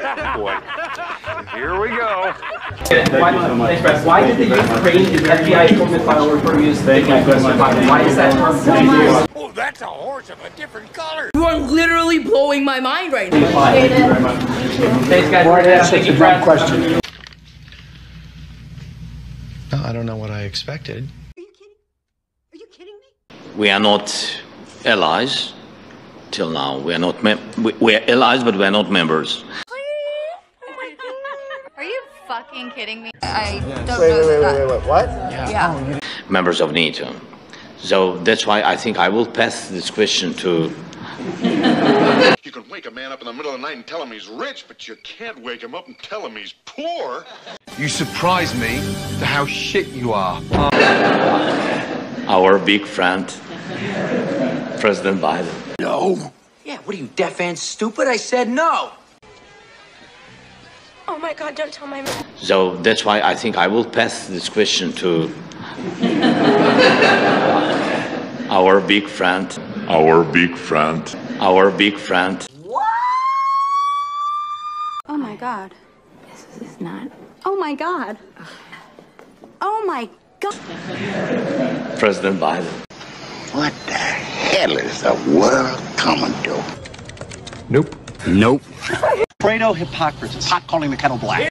Boy, here we go. Why, thanks, Brett. Why did the Ukraine FBI informant file refer you as the Why is that term? Oh, that's a horse of a different color. You are literally blowing my mind right now. Thank you very much. Thanks, guys. Board asks Thank such you, a Brett. dumb question. No, I don't know what I expected. Are you kidding? Are you kidding me? We are not allies till now. We are not mem- we, we are allies, but we are not members. Are you fucking kidding me? I don't Wait, know wait, wait, that. wait, wait, wait, what? Yeah. Oh, Members of NATO. So that's why I think I will pass this question to You can wake a man up in the middle of the night and tell him he's rich, but you can't wake him up and tell him he's poor. You surprise me to how shit you are. our big friend, President Biden. No. Yeah, what are you, deaf and stupid? I said no. Oh my god, don't tell my mom. So that's why I think I will pass this question to our big friend, Our big friend. our big friend, What? Oh my god. This is not. Oh my god. Oh my god. President Biden. What the hell is the world coming to? Nope. Nope. Fredo hypocrisy. Pot calling the kettle black.